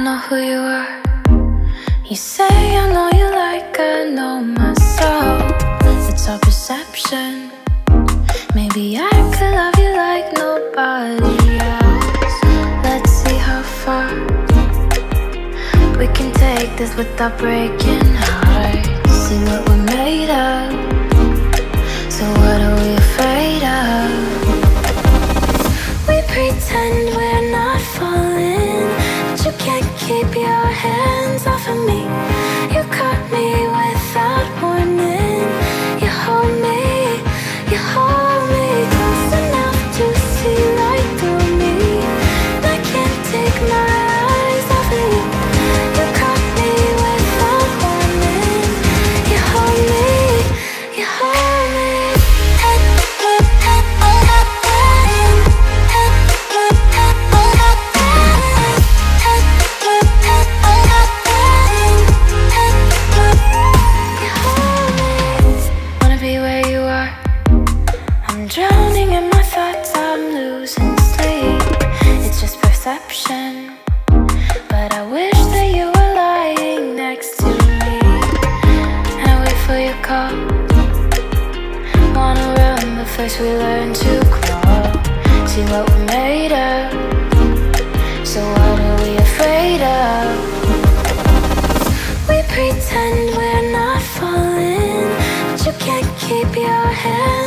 know who you are. You say I know you like I know myself. It's our perception. Maybe I could love you like nobody else. Let's see how far we can take this without breaking hearts. See what we're made of. So what are your Drowning in my thoughts, I'm losing sleep. It's just perception. But I wish that you were lying next to me. And I wait for your call. Wanna run, but first we learn to crawl. See what we're made of. So what are we afraid of? We pretend we're not falling, but you can't keep your hands.